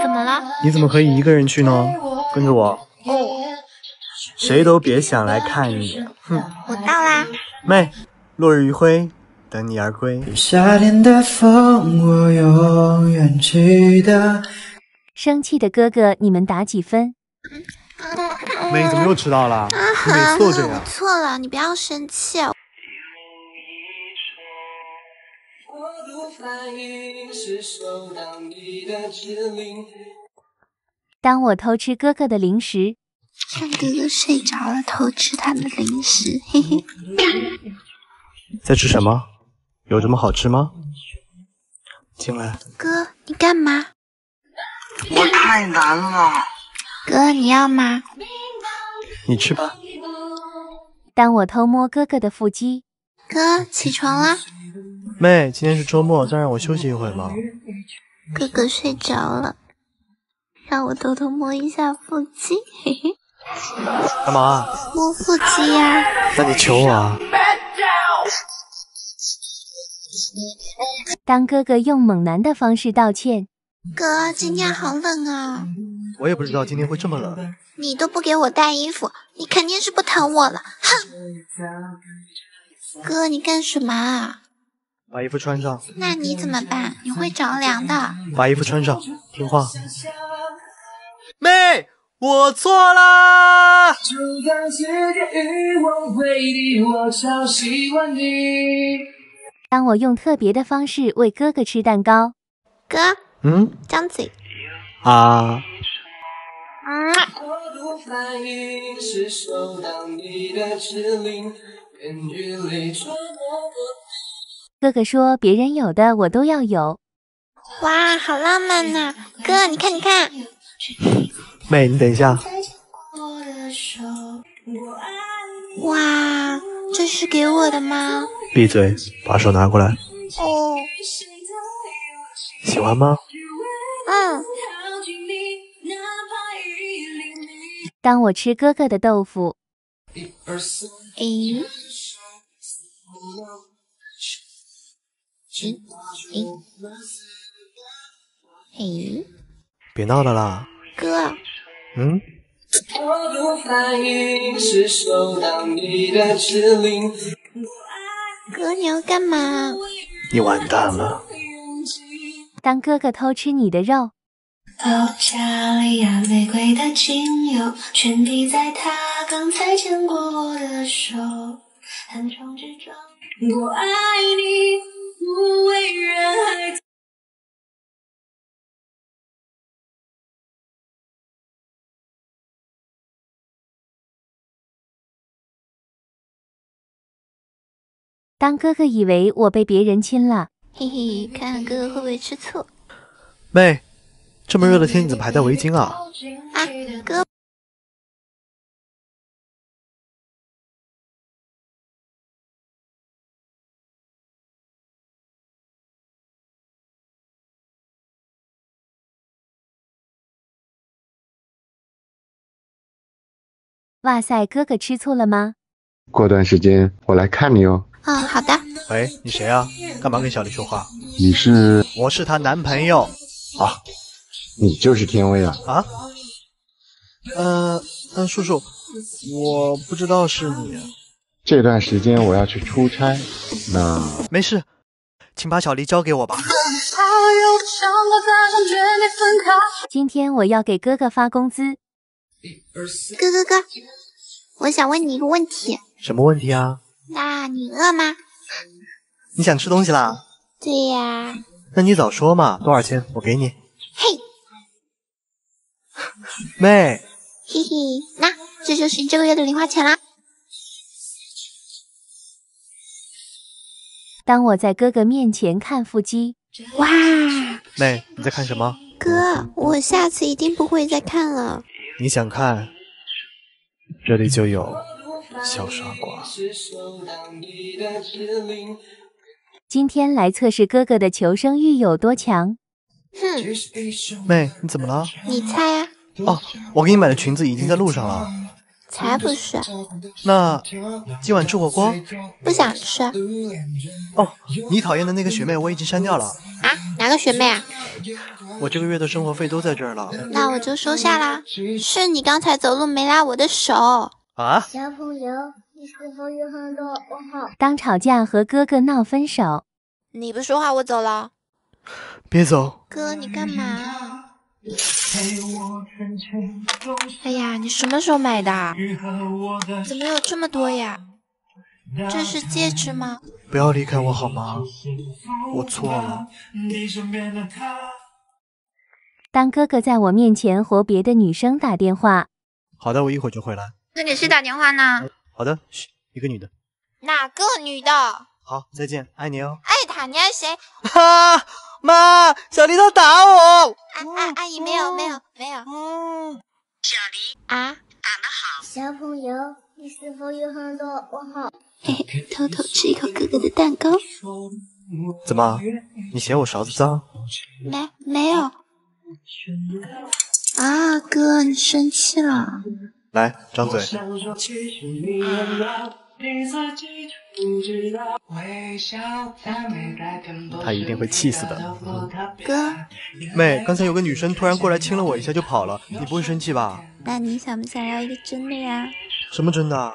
怎么了？你怎么可以一个人去呢？跟着我。哦。谁都别想来看你。哼。我到啦。妹，落日余晖，等你而归。夏天的风，我永远记得。生气的哥哥，你们打几分？妹，怎么又迟到了？你每次都这样。错了，你不要生气。当我偷吃哥哥的零食，趁哥哥睡着了偷吃他的零食，嘿嘿。在吃什么？有什么好吃吗？进来。哥，你干嘛？我太难了。哥，你要吗？你吃吧。当我偷摸哥哥的腹肌，哥起床啦。妹，今天是周末，再让我休息一会吧？哥哥睡着了，让我偷偷摸一下腹肌，嘿嘿。干嘛？摸腹肌呀。那你求我啊。当哥哥用猛男的方式道歉。哥，今天好冷啊。我也不知道今天会这么冷。你都不给我带衣服，你肯定是不疼我了，哼。哥，你干什么啊？把衣服穿上。那你怎么办？你会着凉的。把衣服穿上，听话。妹，我错啦。当我用特别的方式喂哥哥吃蛋糕。哥，嗯，张嘴。啊。嗯。哥哥说：“别人有的我都要有。”哇，好浪漫呐！哥，你看，你看。妹，你等一下。哇，这是给我的吗？闭嘴，把手拿过来。哦。喜欢吗？嗯。当我吃哥哥的豆腐。诶。哎，别闹了啦，哥。嗯。哥，你要干嘛？你完蛋了。当哥哥偷吃你的肉。哦，夏利亚玫瑰的精油，全滴在他刚才牵过我爱你，不为人爱。当哥哥以为我被别人亲了，嘿嘿，看看哥哥会不会吃醋。妹，这么热的天，你怎么还戴围巾啊？啊，哥。哇塞，哥哥吃醋了吗？过段时间我来看你哦。嗯，好的。喂，你谁啊？干嘛跟小丽说话？你是？我是她男朋友。啊，你就是天威啊？啊？呃，嗯，叔叔，我不知道是你。这段时间我要去出差，那没事，请把小丽交给我吧。今天我要给哥哥发工资。哥哥哥，我想问你一个问题。什么问题啊？那你饿吗？你想吃东西啦？对呀。那你早说嘛！多少钱？我给你。嘿，妹。嘿嘿，那这就是你这个月的零花钱啦。当我在哥哥面前看腹肌，哇！妹，你在看什么？哥，我下次一定不会再看了。你想看，这里就有。小傻瓜，今天来测试哥哥的求生欲有多强。哼，妹，你怎么了？你猜呀。哦，我给你买的裙子已经在路上了。才不是。那今晚吃火锅？不想吃。哦，你讨厌的那个学妹我已经删掉了。啊？哪个学妹啊？我这个月的生活费都在这儿了。那我就收下啦。是你刚才走路没拉我的手。啊！小朋友，你是否有很多问号？当吵架和哥哥闹分手，你不说话，我走了。别走，哥，你干嘛？哎呀，你什么时候买的？怎么有这么多呀？这是戒指吗？不要离开我好吗？我错了。当哥哥在我面前和别的女生打电话，好的，我一会儿就回来。那你谁打电话呢？好的，嘘，一个女的。哪个女的？好，再见，爱你哦。爱他，你爱谁？哈，妈，小丽她打我。啊阿姨没有没有没有。嗯小丽啊，打得好。小朋友，你是否有很多问号？嘿嘿，偷偷吃一口哥哥的蛋糕。怎么？你嫌我勺子脏？没没有。啊，哥，你生气了？来，张嘴。他一定会气死的。哥，妹，刚才有个女生突然过来亲了我一下就跑了，你不会生气吧？那你想不想要一个真的呀？什么真的？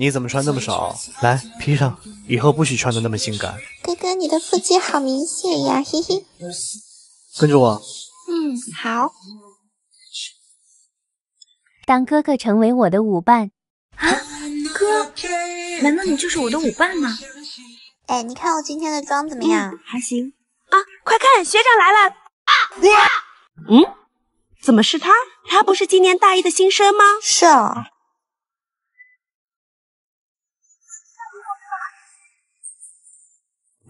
你怎么穿那么少？来披上，以后不许穿的那么性感。哥哥，你的腹肌好明显呀，嘿嘿。跟着我。嗯，好。当哥哥成为我的舞伴。啊，哥，难道你就是我的舞伴吗？哎，你看我今天的妆怎么样？还行啊！快看，学长来了！啊！嗯，怎么是他？他不是今年大一的新生吗？是啊。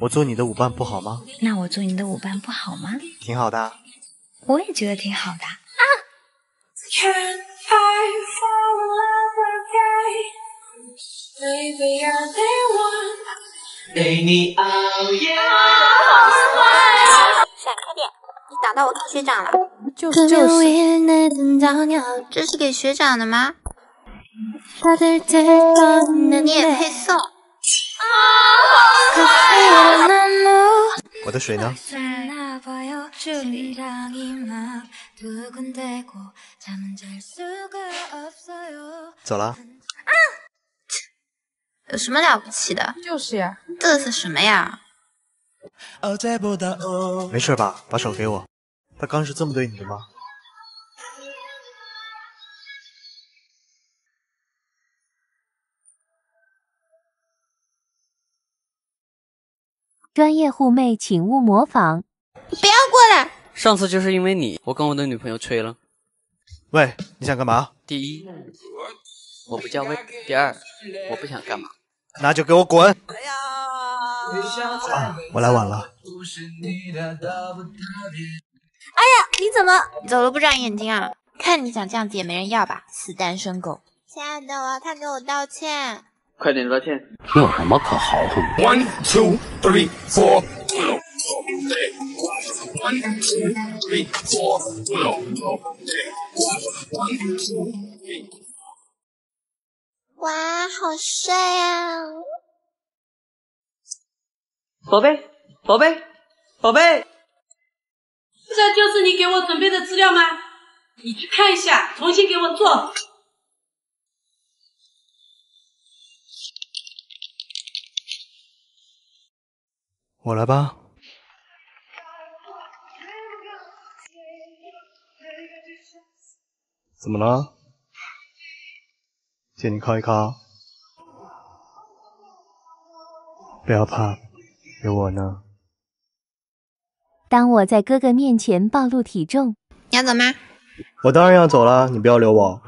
我做你的舞伴不好吗？那我做你的舞伴不好吗？挺好的。我也觉得挺好的。啊！闪开点！你挡到我看学长了。就是就是。这是给学长的吗？你也配送？我的水呢？走了。啊有什么了不起的？就是呀，嘚瑟什么呀？没事吧？把手给我。他刚是这么对你的吗？专业护妹，请勿模仿。不要过来！上次就是因为你，我跟我的女朋友吹了。喂，你想干嘛？第一，我不叫喂；第二，我不想干嘛。那就给我滚！哎呀我来晚了。哎呀，你怎么走了不长眼睛啊？看你长这样子也没人要吧，死单身狗！亲爱的，我要他给我道歉。快点道歉！你有什么可豪横的？One two three four。哇，好帅啊！宝贝，宝贝，宝贝，这就是你给我准备的资料吗？你去看一下，重新给我做。我来吧。怎么了？借你靠一靠。不要怕，有我呢。当我在哥哥面前暴露体重，你要走吗？我当然要走了，你不要留我。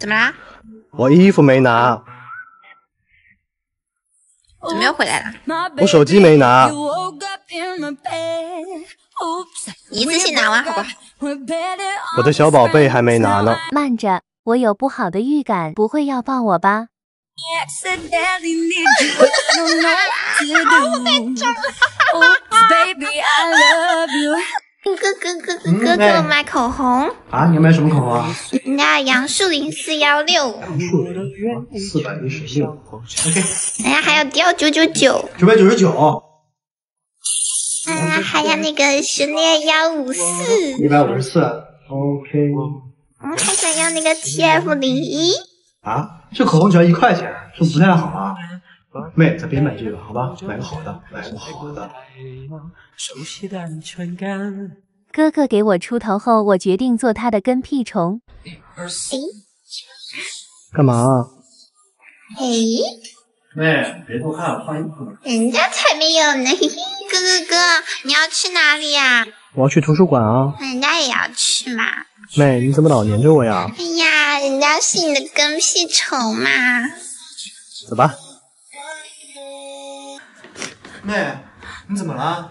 怎么啦？我衣服没拿。怎么又回来了？我手机没拿。一次性拿完好不好？我的小宝贝还没拿呢。慢着，我有不好的预感，不会要抱我吧？哥哥哥哥哥给我买口红啊！你要买什么口红啊？人家杨树林四幺六，杨树林四百一十六，OK。人家还有貂九九九，九百九十九。嗯，还有那个十列幺五四，一百五十四，OK。我还想要那个 TF 零一。啊，这口红只要一块钱，是不是不太好啊？妹，咱别买这个，好吧？买个好的，买个好的。哥哥给我出头后，我决定做他的跟屁虫。干嘛？嘿，妹，别偷看，换衣服。人家才没有呢。哥哥哥，你要去哪里呀？我要去图书馆啊。人家也要去嘛。妹，你怎么老黏着我呀？哎呀，人家是你的跟屁虫嘛。走吧。妹，你怎么了？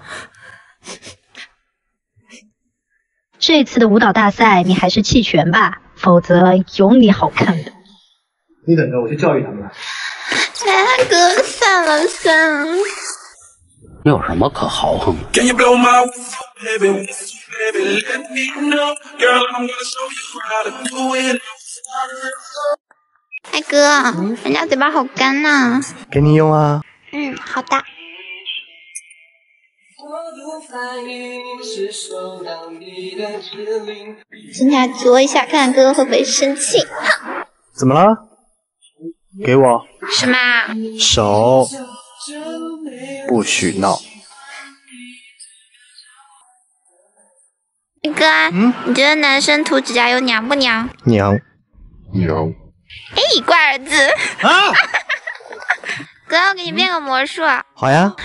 这次的舞蹈大赛你还是弃权吧，否则有你好看的。你等着，我去教育他们。大哥，算了算了。你有什么可豪横的？大哥，人家嘴巴好干呐。给你用啊。嗯，好的。现在啄一下，看看哥哥会不会生气。怎么了？给我。什么？手。不许闹。哥，嗯，你觉得男生涂指甲油娘不娘？娘。娘。哎，乖儿子。啊！哥，我给你变个魔术。好呀。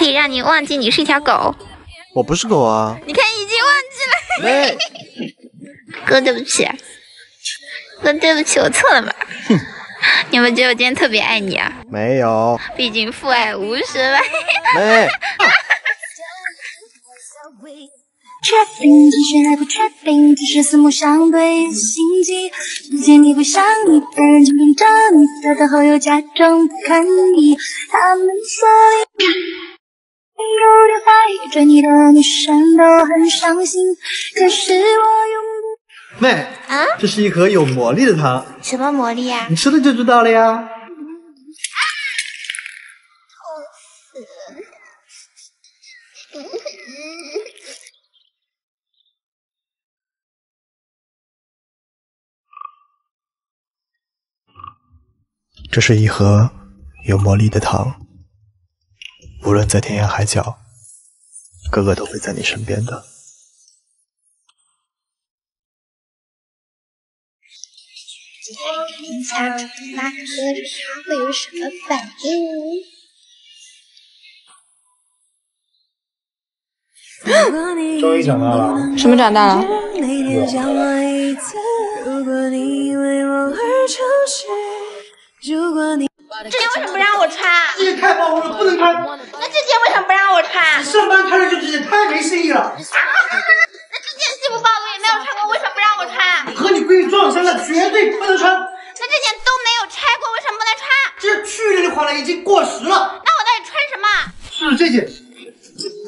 叮，可以让你忘记你是一条狗。我不是狗啊！你看，已经忘记了。哥，对不起。哥，对不起，我错了嘛。哼。你有没有觉得我今天特别爱你啊？没有。毕竟父爱无声嘛。没。确定，只是还不确定，只是四目相对，心悸。不见你会想你的人，紧盯着你的等候，又假装不看你。他们说你有点怀疑，追你的女生都很伤心，可是我永不。妹，啊，这是一盒有魔力的糖。什么魔力啊？你吃了就知道了呀。痛死！这是一盒有魔力的糖，无论在天涯海角，哥哥都会在你身边的。看一下那哥他会有什么反应？终于长大了。什么长大了？如果你这件为什么不让我穿？这件太暴露了，不能穿。那这件为什么不让我穿？你上班穿着就这件，太没新意了。那这件既不暴露也没有穿过，为什么不让我穿？和你闺蜜撞衫了，绝对不能穿。那这件都没有拆过，为什么不能穿？这是去年的款了，已经过时了。那我到底穿什么？是这件。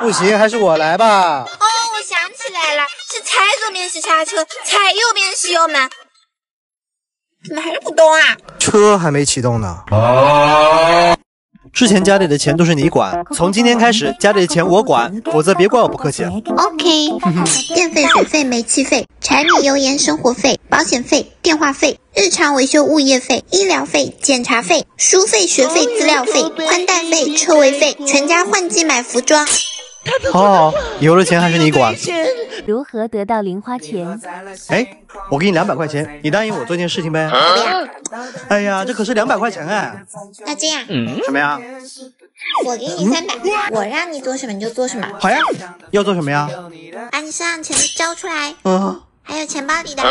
不行，还是我来吧。哦，我想起来了，是踩左边是刹车，踩右边是油门。怎么还是不动啊？车还没启动呢。之前家里的钱都是你管，从今天开始家里的钱我管，否则别怪我不客气。OK，电费、水费、煤气费、柴米油盐生活费、保险费、电话费、日常维修物业费、医疗费、检查费、书费、学费、资料费、宽带费、车位费，全家换季买服装。好好好，以后的钱还是你管。如何得到零花钱？哎，我给你两百块钱，你答应我做件事情呗。哎呀，这可是两百块钱哎。那这样，什么呀？我给你三百，我让你做什么你就做什么。好呀，要做什么呀？把你身上钱交出来，嗯，还有钱包里的，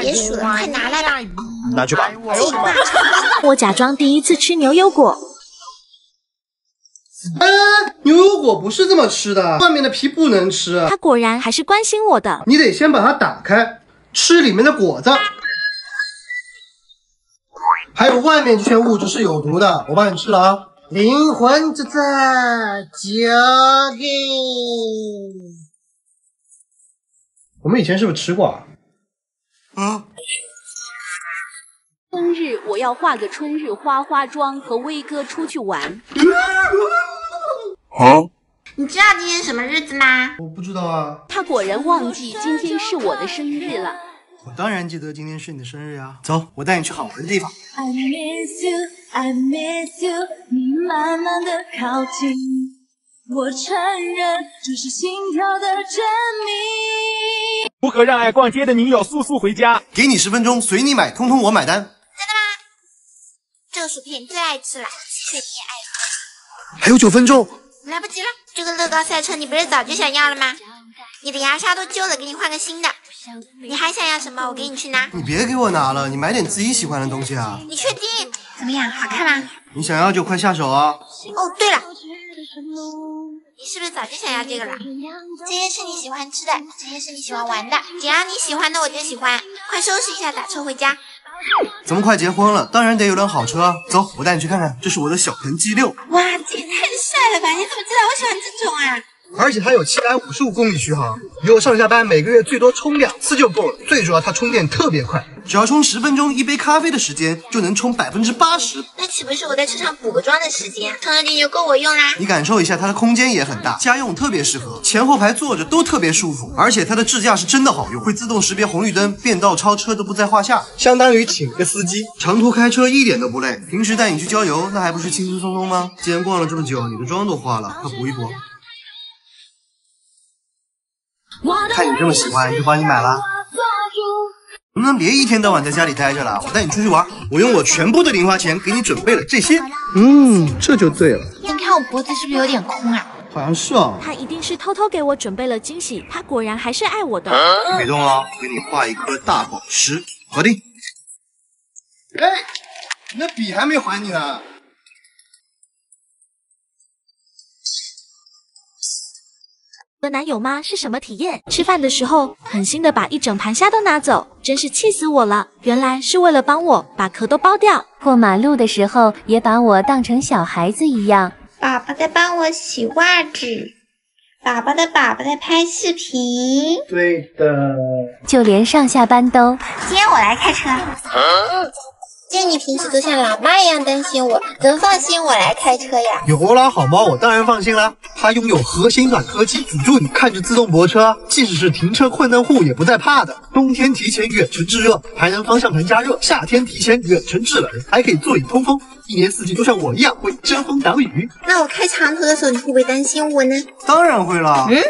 别数了，快拿来吧。拿去吧。计划我假装第一次吃牛油果，哎，牛油果不是这么吃的，外面的皮不能吃。他果然还是关心我的。你得先把它打开，吃里面的果子，还有外面这些物质是有毒的，我帮你吃了啊。灵魂之战，交给。我们以前是不是吃过啊？啊？春日我要化个春日花花妆，和威哥出去玩。啊？你知道今天什么日子吗？我不知道啊。他果然忘记今天是我的生日了。我当然记得今天是你的生日啊。走，我带你去好玩的地方。I miss you, I miss you，你慢慢的靠近，我承认这是心跳的证明。如何让爱逛街的女友速速回家？给你十分钟，随你买，通通我买单。真的吗这个薯片你最爱吃了，确你也爱还有九分钟。喝。来不及了，这个乐高赛车你不是早就想要了吗？你的牙刷都旧了，给你换个新的。你还想要什么？我给你去拿。你别给我拿了，你买点自己喜欢的东西啊。你确定？怎么样？好看吗？你想要就快下手啊！哦，对了，你是不是早就想要这个了？这些是你喜欢吃的，这些是你喜欢玩的，只要你喜欢的我就喜欢。快收拾一下，打车回家。咱们快结婚了，当然得有辆好车。走，我带你去看看，这是我的小鹏 G 六，哇，这也太帅了吧！你怎么知道我喜欢这种啊？而且它有七百五十五公里续航，给我上下班每个月最多充两次就够了。最主要它充电特别快，只要充十分钟，一杯咖啡的时间就能充百分之八十。那岂不是我在车上补个妆的时间？充了电就够我用啦。你感受一下，它的空间也很大，家用特别适合，前后排坐着都特别舒服，而且它的智驾是真的好用，会自动识别红绿灯，变道超车都不在话下，相当于请个司机，长途开车一点都不累。平时带你去郊游，那还不是轻轻松松吗？既然逛了这么久，你的妆都花了，快补一补。看你这么喜欢，就帮你买了。能不能别一天到晚在家里待着了？我带你出去玩，我用我全部的零花钱给你准备了这些。嗯，这就对了。你看我脖子是不是有点空啊？好像是啊。他一定是偷偷给我准备了惊喜，他果然还是爱我的。别动了，我给你画一颗大宝石，搞定。哎，你的笔还没还你呢。我的男友妈？是什么体验？吃饭的时候狠心的把一整盘虾都拿走，真是气死我了！原来是为了帮我把壳都剥掉。过马路的时候也把我当成小孩子一样。爸爸在帮我洗袜子，爸爸的爸爸在拍视频。对的。就连上下班都。今天我来开车。见你平时都像老妈一样担心我，能放心我来开车呀？有欧拉好猫，我当然放心啦。它拥有核心暖科技，辅助你看着自动泊车，即使是停车困难户也不再怕的。冬天提前远程制热，还能方向盘加热；夏天提前远程制冷，还可以座椅通风，一年四季都像我一样会遮风挡雨。那我开长途的时候，你会不会担心我呢？当然会了。嗯，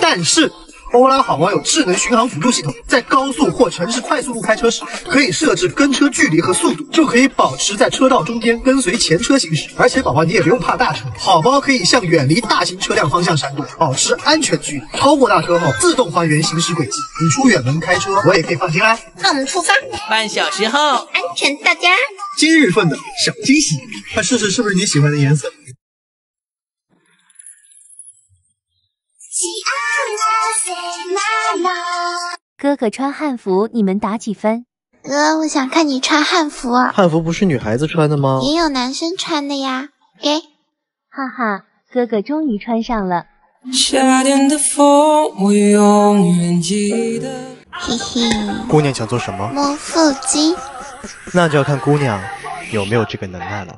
但是。欧拉好猫有智能巡航辅助系统，在高速或城市快速路开车时，可以设置跟车距离和速度，就可以保持在车道中间跟随前车行驶。而且宝宝你也不用怕大车，好猫可以向远离大型车辆方向闪躲，保持安全距离。超过大车后自动还原行驶轨迹，你出远门开车我也可以放心啦。那我们出发，半小时后安全到家。今日份的小惊喜，快试试是不是你喜欢的颜色。哥哥穿汉服，你们打几分？哥，我想看你穿汉服。汉服不是女孩子穿的吗？也有男生穿的呀。给，哈哈，哥哥终于穿上了。夏天的风，我永远记得。嘿嘿。姑娘想做什么？摸腹肌。那就要看姑娘有没有这个能耐了。